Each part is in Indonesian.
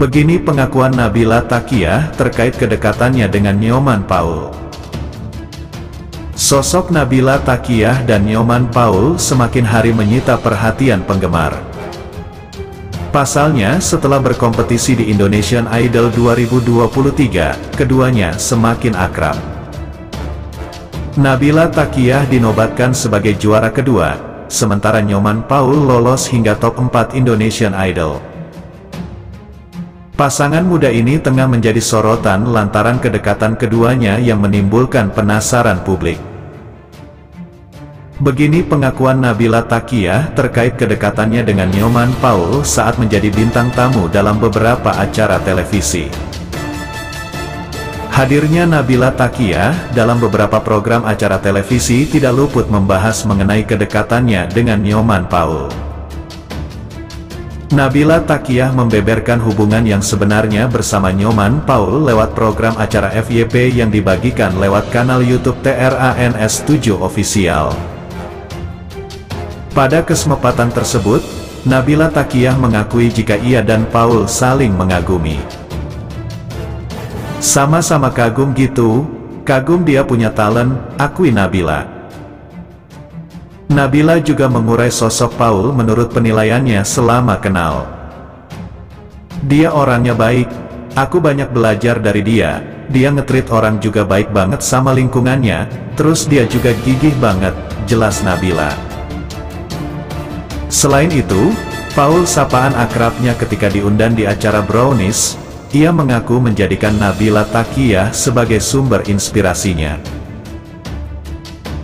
Begini pengakuan Nabila Takiyah terkait kedekatannya dengan Nyoman Paul. Sosok Nabila Takiyah dan Nyoman Paul semakin hari menyita perhatian penggemar. Pasalnya, setelah berkompetisi di Indonesian Idol 2023, keduanya semakin akrab. Nabila Takiyah dinobatkan sebagai juara kedua, sementara Nyoman Paul lolos hingga top 4 Indonesian Idol. Pasangan muda ini tengah menjadi sorotan lantaran kedekatan keduanya yang menimbulkan penasaran publik. Begini pengakuan Nabila Takiyah terkait kedekatannya dengan Nyoman Paul saat menjadi bintang tamu dalam beberapa acara televisi. Hadirnya Nabila Takiyah dalam beberapa program acara televisi tidak luput membahas mengenai kedekatannya dengan Nyoman Paul. Nabila Takiyah membeberkan hubungan yang sebenarnya bersama Nyoman Paul lewat program acara FYP yang dibagikan lewat kanal YouTube TRANS 7 Official. Pada kesempatan tersebut, Nabila Takiyah mengakui jika ia dan Paul saling mengagumi. Sama-sama kagum gitu, kagum dia punya talent, akui Nabila. Nabila juga mengurai sosok Paul menurut penilaiannya selama kenal. Dia orangnya baik, aku banyak belajar dari dia, dia ngetrit orang juga baik banget sama lingkungannya, terus dia juga gigih banget, jelas Nabila. Selain itu, Paul sapaan akrabnya ketika diundang di acara Brownies, ia mengaku menjadikan Nabila Takiyah sebagai sumber inspirasinya.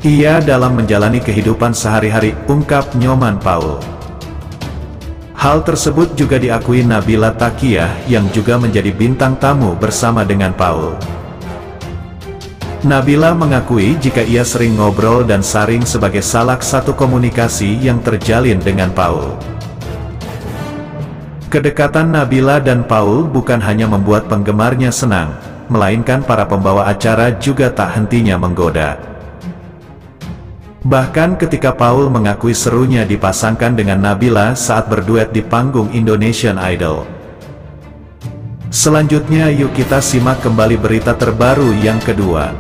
Ia dalam menjalani kehidupan sehari-hari, ungkap Nyoman Paul. Hal tersebut juga diakui Nabila Takiyah yang juga menjadi bintang tamu bersama dengan Paul. Nabila mengakui jika ia sering ngobrol dan saring sebagai salah satu komunikasi yang terjalin dengan Paul. Kedekatan Nabila dan Paul bukan hanya membuat penggemarnya senang, melainkan para pembawa acara juga tak hentinya menggoda. Bahkan ketika Paul mengakui serunya dipasangkan dengan Nabila saat berduet di panggung Indonesian Idol. Selanjutnya yuk kita simak kembali berita terbaru yang kedua.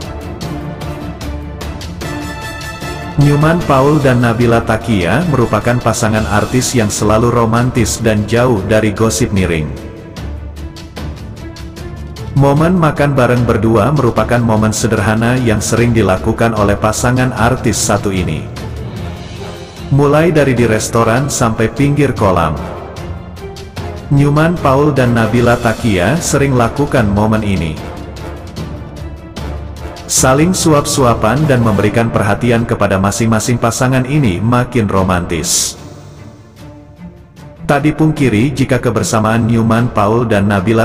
Newman Paul dan Nabila Takia merupakan pasangan artis yang selalu romantis dan jauh dari gosip miring. Momen makan bareng berdua merupakan momen sederhana yang sering dilakukan oleh pasangan artis satu ini. Mulai dari di restoran sampai pinggir kolam. Newman Paul dan Nabila Takia sering lakukan momen ini. Saling suap-suapan dan memberikan perhatian kepada masing-masing pasangan ini makin romantis. Tak dipungkiri jika kebersamaan Newman Paul dan Nabila